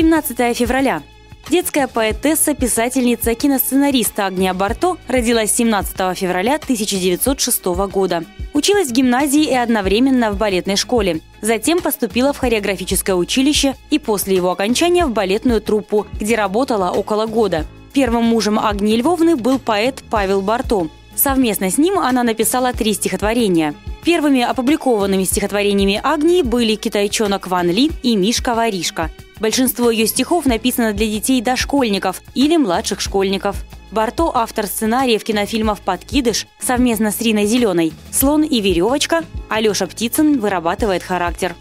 17 февраля. Детская поэтесса, писательница, киносценарист Агния Барто родилась 17 февраля 1906 года. Училась в гимназии и одновременно в балетной школе. Затем поступила в хореографическое училище и после его окончания в балетную труппу, где работала около года. Первым мужем Агнии Львовны был поэт Павел Барто. Совместно с ним она написала три стихотворения. Первыми опубликованными стихотворениями Агнии были «Китайчонок Ван Ли» и «Мишка-воришка». Большинство ее стихов написано для детей дошкольников или младших школьников. Барто – автор сценариев кинофильмов «Подкидыш» совместно с Риной Зеленой, «Слон и веревочка», Алеша Птицын вырабатывает характер.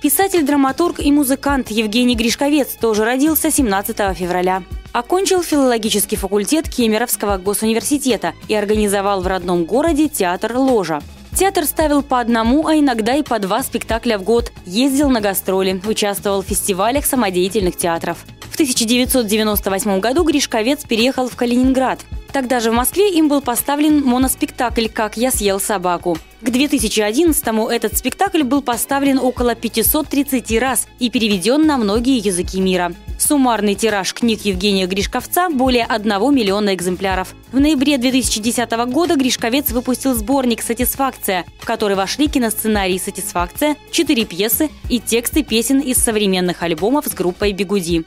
Писатель-драматург и музыкант Евгений Гришковец тоже родился 17 февраля. Окончил филологический факультет Кемеровского госуниверситета и организовал в родном городе театр «Ложа». Театр ставил по одному, а иногда и по два спектакля в год. Ездил на гастроли, участвовал в фестивалях самодеятельных театров. В 1998 году Гришковец переехал в Калининград. Тогда же в Москве им был поставлен моноспектакль «Как я съел собаку». К 2011-му этот спектакль был поставлен около 530 раз и переведен на многие языки мира. Суммарный тираж книг Евгения Гришковца – более 1 миллиона экземпляров. В ноябре 2010 года Гришковец выпустил сборник «Сатисфакция», в который вошли киносценарий «Сатисфакция», четыре пьесы и тексты песен из современных альбомов с группой «Бегуди».